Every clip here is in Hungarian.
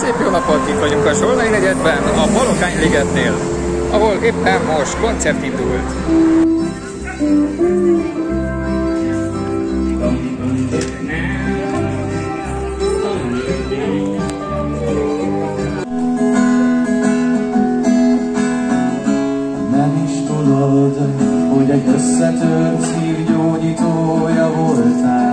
Szép jó napot! Itt vagyunk a Solnai negyedben, a Balokány ligetnél, ahol éppen most koncert indult. Nem is tudod, hogy egy összetört szív gyógyítója voltál.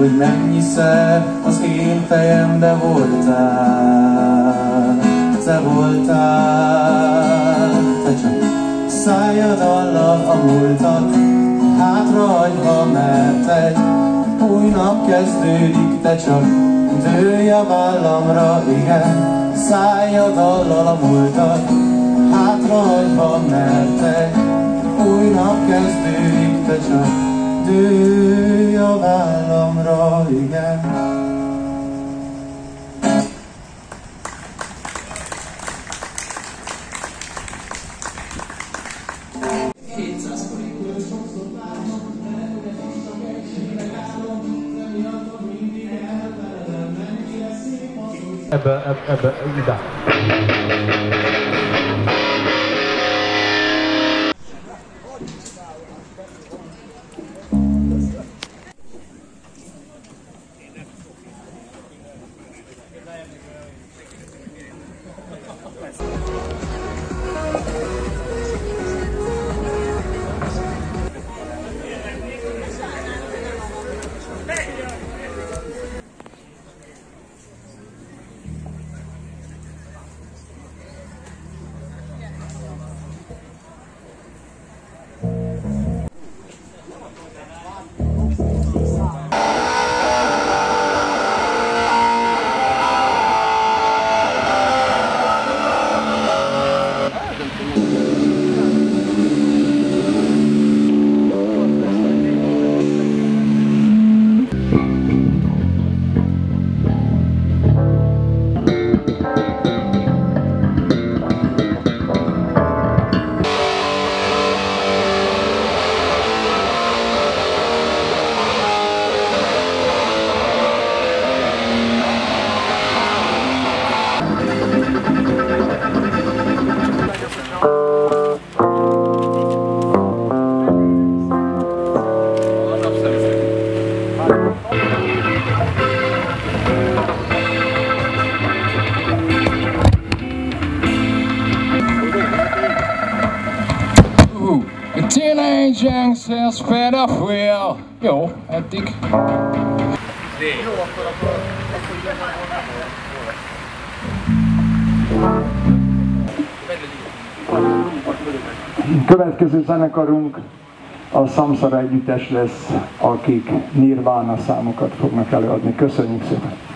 Hogy mennyiszer az én fejembe voltál. Te voltál, te csak szájadallal a múltat, hátrahagyva, mert új nap kezdődik, te csak dőj a vállamra, igen, szájadallal a múltat, hátrahagyva, mert új nap kezdődik, te csak dőj a vállamra, igen. Ebbe, ebbe, ebbe, ide. Youngster's fed up wheel. Jó, eddig. Következő zenekarunk a Samsara együttes lesz, akik Nirvana számokat fognak előadni. Köszönjük szépen!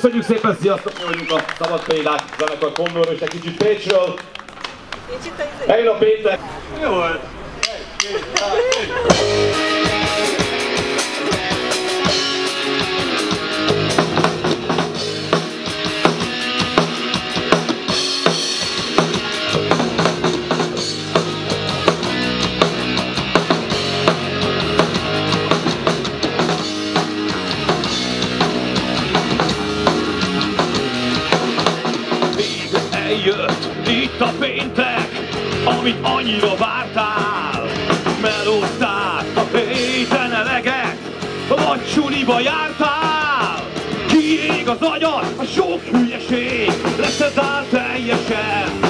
Köszönjük szépen, sziasztok, mi vagyunk a Szabad Példák zenekar Kondor, és egy kicsit Pécsről. Kicsit a izé. Péter. Jó volt. mentál az agyad, a sok hülyeség Leszedál teljesen.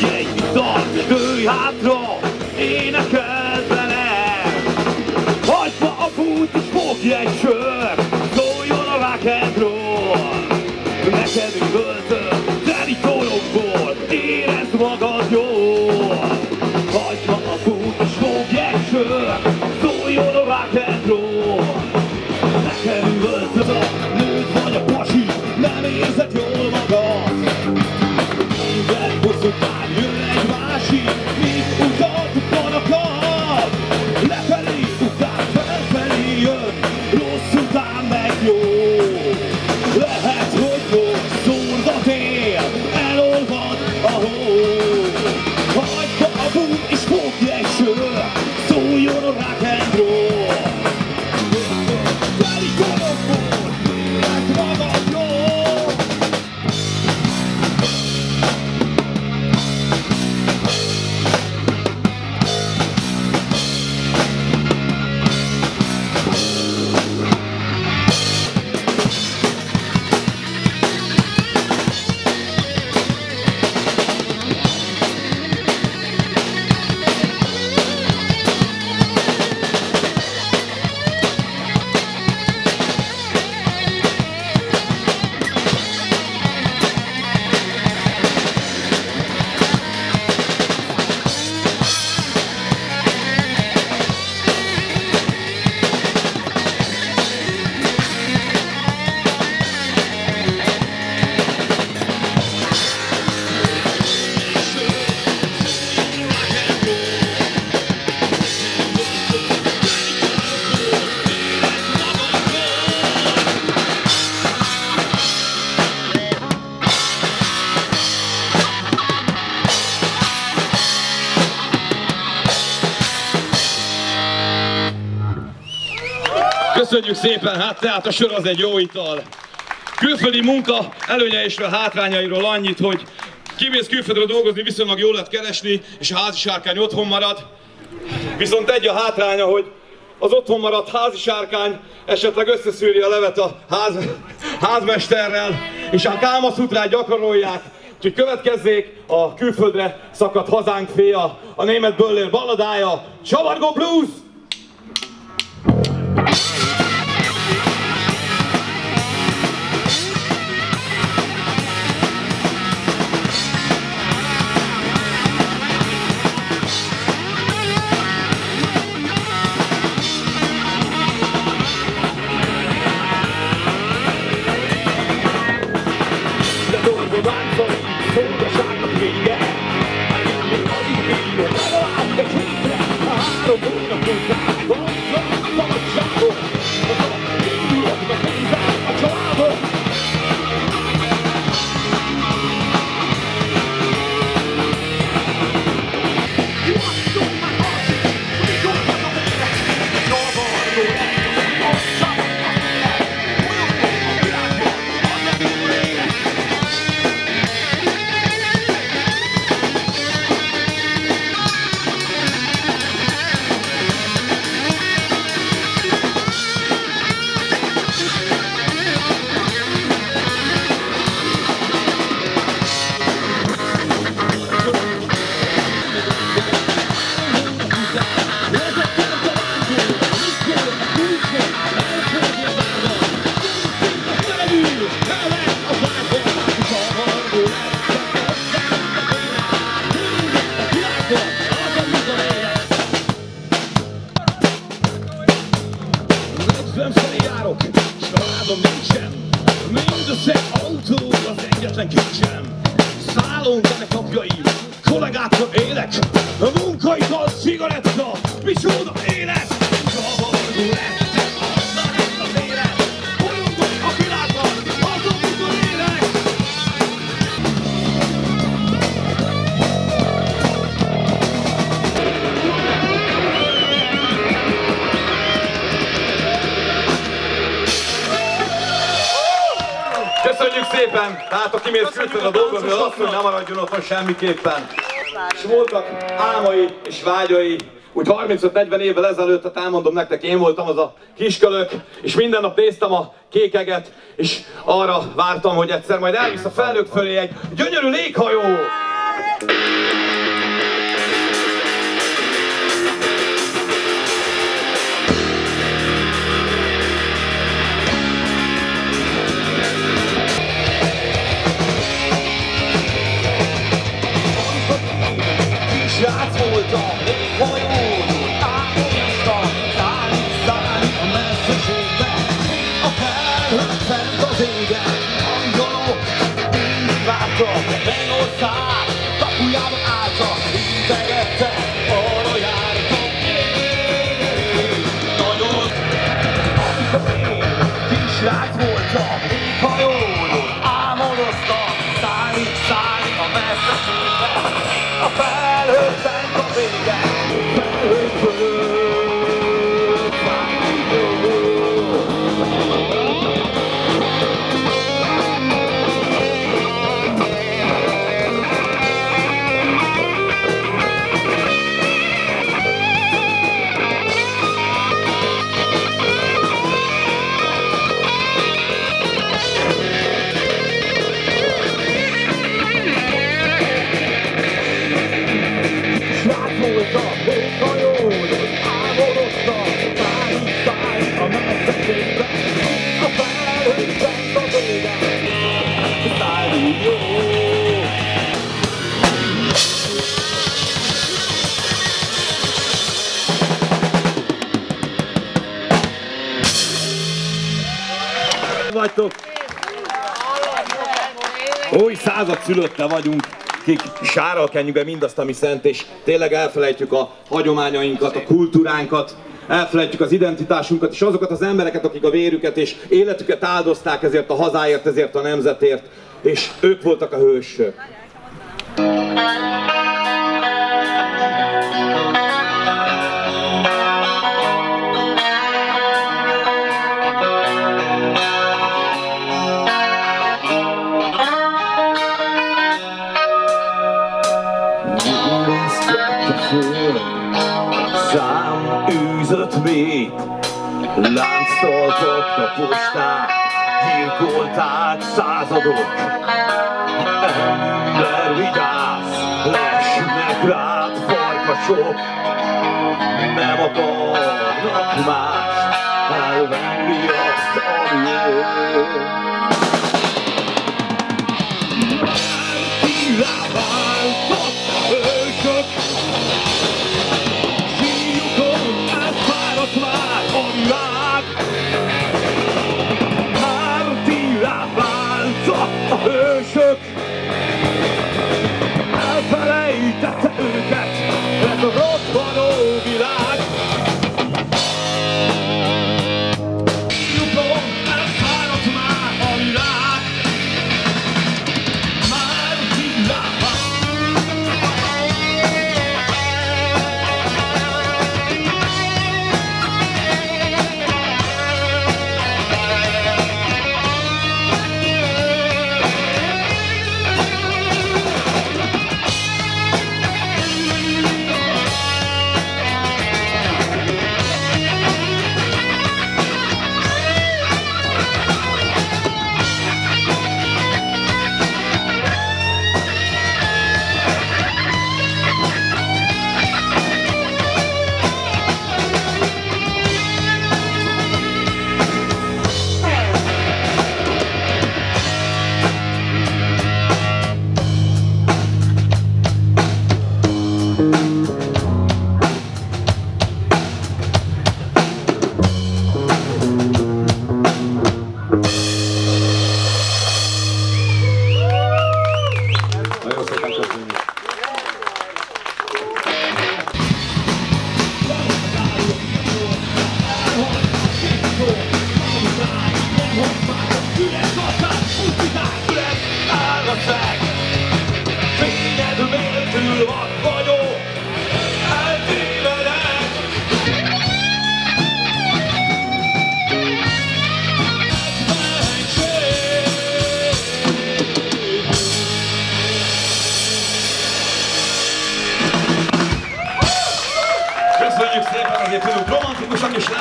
Jegy vissza, dőj hátra, énekel vele Hagyd ma a bút és fogj egy sör Szóljon a rock and roll Neked üvöltök, teli torokból Érezd magad jól. see. Köszönjük szépen, hát tehát a sör az egy jó ital. Külföldi munka előnyeisről, hátrányairól annyit, hogy kimész külföldről dolgozni, viszonylag jól lehet keresni, és a házi sárkány otthon marad. Viszont egy a hátránya, hogy az otthon maradt házi sárkány esetleg összeszűri a levet a ház, házmesterrel, és a kámaszutrát gyakorolják. Úgyhogy következzék a külföldre szakadt hazánk fia, a német Böller balladája, Csavargó Blues! A élek Köszönjük szépen! Tehát aki mész külföldre dolgozni, az azt, hogy nem maradjon otthon semmiképpen. És voltak álmai és vágyai, úgy 35-40 évvel ezelőtt, hát elmondom nektek, én voltam az a kiskölök, és minden nap néztem a kékeget, és arra vártam, hogy egyszer majd elvisz a felnők fölé egy gyönyörű léghajó! Srác voltam, sega, angolo privato, vengo sai. Vagytok! Új század szülötte vagyunk, kik sárral kenjük be mindazt, ami szent, és tényleg elfelejtjük a hagyományainkat, a kultúránkat, elfelejtjük az identitásunkat, és azokat az embereket, akik a vérüket és életüket áldozták ezért a hazáért, ezért a nemzetért, és ők voltak a hősök. Láncoltok a posták Gyilkolták századok Ember vigyázz Lesnek rád farkasok Nem akarnak mást Elvenni azt,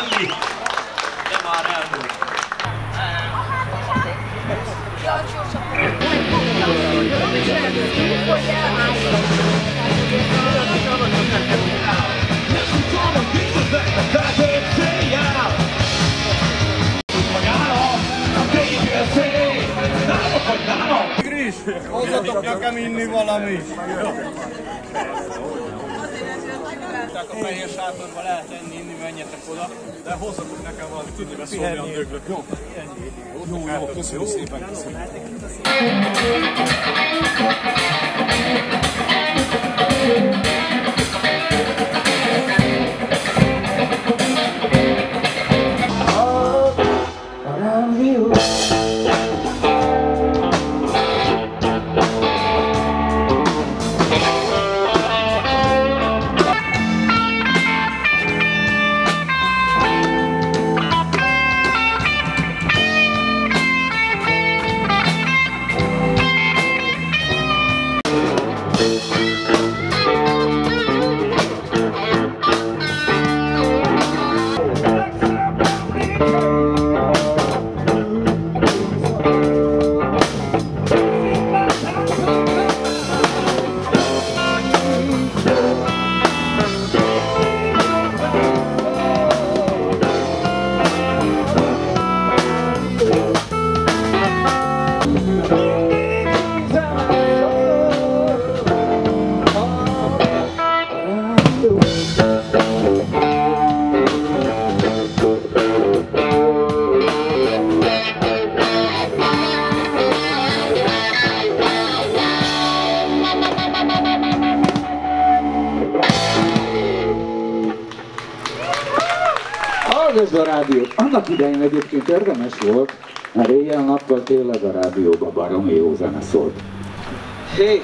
lenni. De már elmúlt. Hozzatok nekem inni valamit! A fehér sátorba menjetek oda, de hozzatok nekem valamit, tudni beszólni a döglök. Jó? Jó, jó, köszönjük szépen, köszönjük. Érdemes volt, mert éjjel-nappal tényleg a rádióban baromi jó zene szólt. Hé!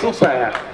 Sucesso!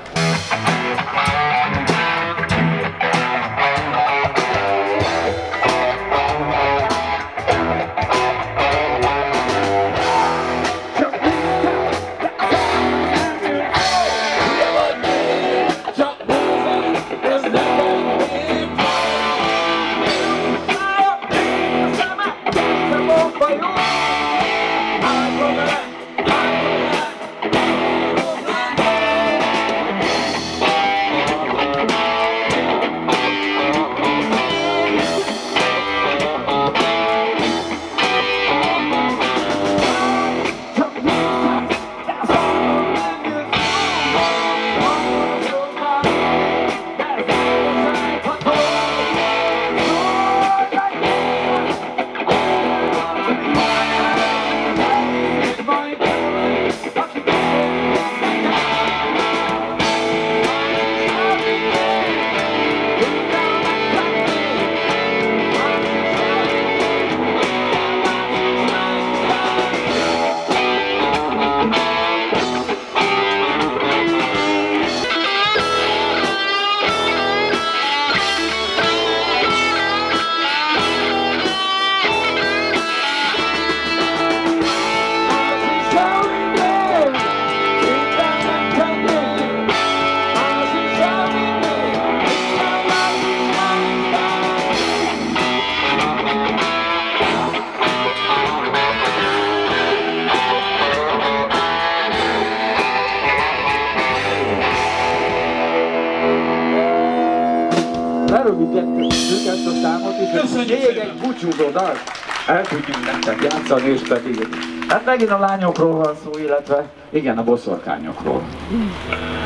Pedig... Hát megint a lányokról van szó, illetve igen, a boszorkányokról.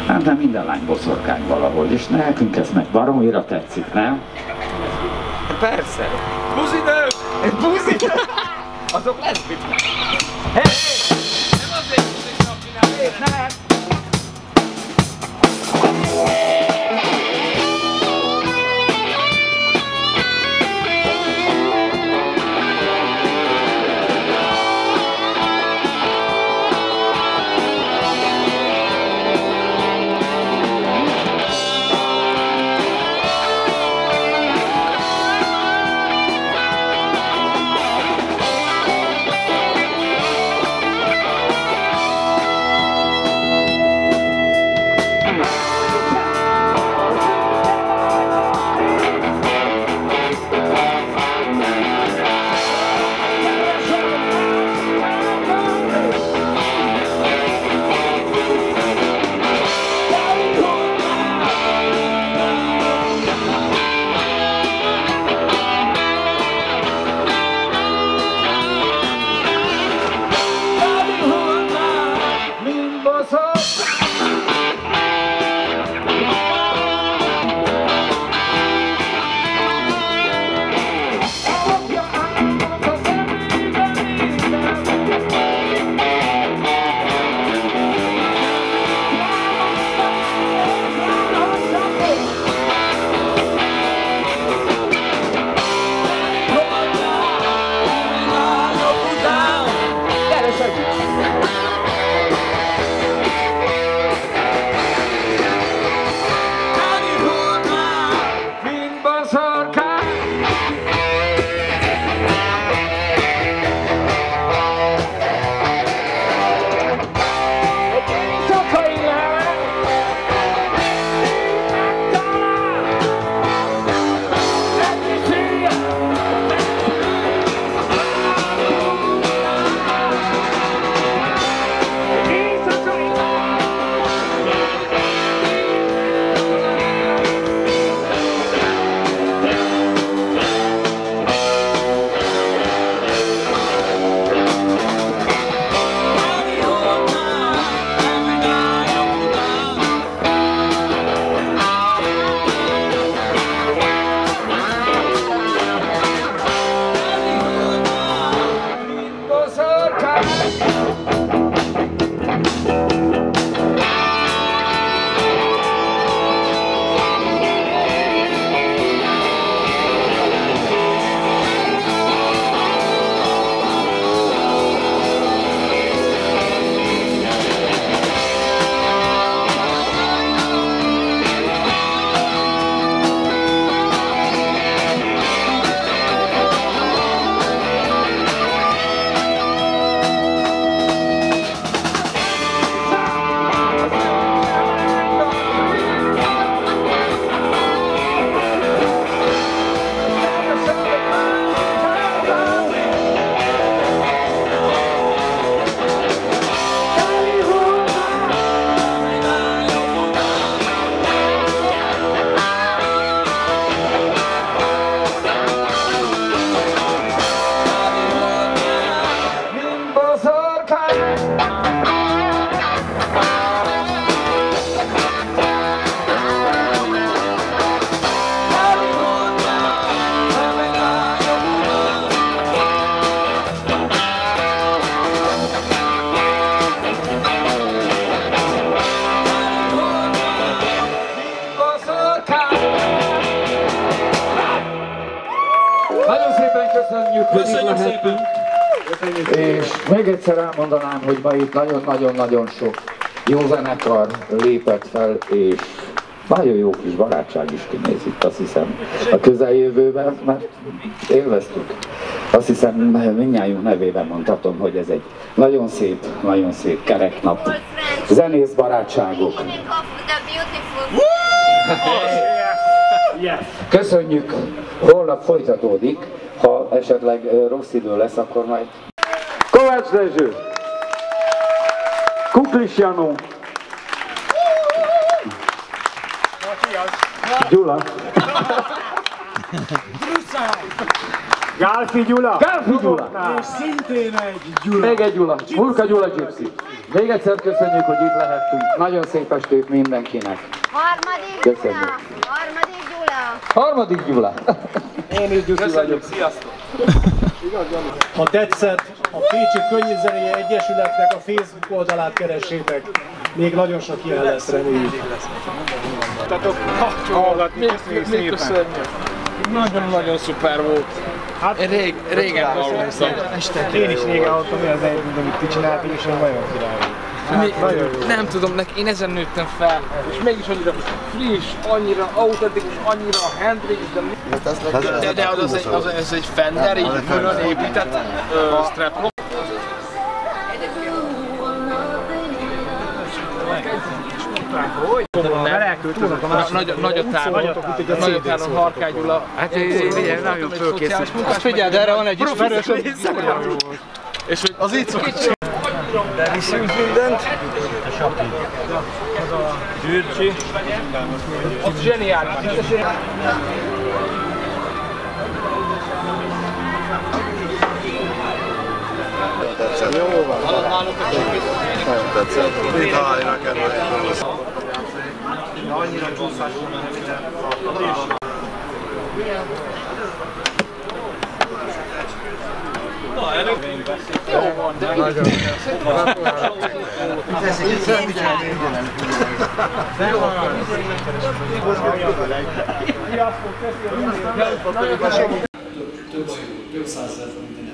Hát nem minden lány boszorkány valahol, és nekünk ez meg baromira tetszik, nem? Persze. Buzidő! Buzi! Azok leszbik. Hé, hé! Nem azért csinálni, Nem! Köszönjük, hogy ma itt nagyon-nagyon-nagyon sok jó zenekar lépett fel, és nagyon jó kis barátság is kinéz itt, azt hiszem, a közeljövőben, mert élveztük. Azt hiszem, mindnyájunk nevében mondhatom, hogy ez egy nagyon szép, nagyon szép kereknap. Zenész barátságok. Köszönjük, holnap folytatódik, ha esetleg rossz idő lesz, akkor majd Kovács Dezső! Kuklis Janó! Gyula! Gálfi Gyula! Gálfi Gyula! És szintén egy Gyula! Még egy Gyula, Murka Gyula Gypsy. Még egyszer köszönjük, hogy itt lehettünk. Nagyon szép estét mindenkinek. Harmadik Köszönjük. Gyula. Harmadik Gyula. Harmadik Gyula. Én is Gyuszi vagyok. Sziasztok! Ha tetszett, a Pécsi Könnyűzenei Egyesületnek a Facebook oldalát keressétek. Még nagyon sok ilyen lesz, reméljük. Hallgatni, köszönjük szépen! Nagyon-nagyon szuper volt. Hát Rég, régen hallottam. Én is régen hallottam, mi az amit ti csináltok, és én nagyon király. Mi, nem tudom, nek én ezen nőttem fel, és mégis annyira friss, annyira autentikus, annyira Hendrix, de, mi- de, de az, az, egy, az, ez egy Fender, így külön épített uh, strap Nagy, nagyot tárom, nagyot tárom, Harkály Gyula. Hát figyelj, nagyon fölkészült. Figyeld, erre van egy ismerősöm. És hogy az így szokott. Viszünk mindent. Gyürcsi. Az zseniális. Több százzer forint